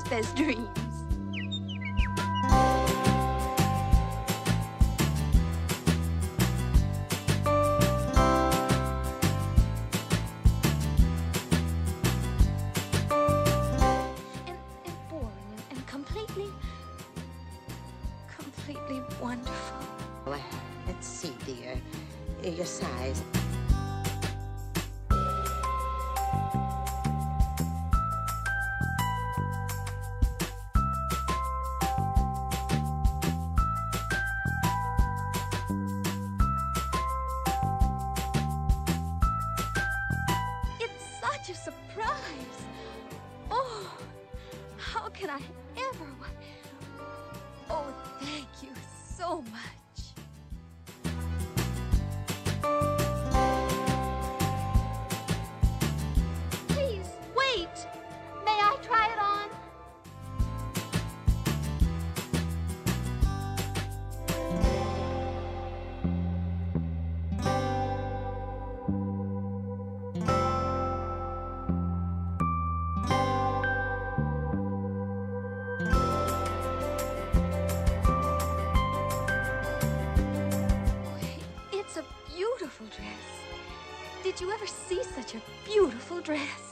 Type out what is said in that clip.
child's best dreams. And, and boring and, and completely, completely wonderful. Well, let's see, dear. Your size. A surprise. Oh, how can I ever? Oh, thank you so much. Did you ever see such a beautiful dress?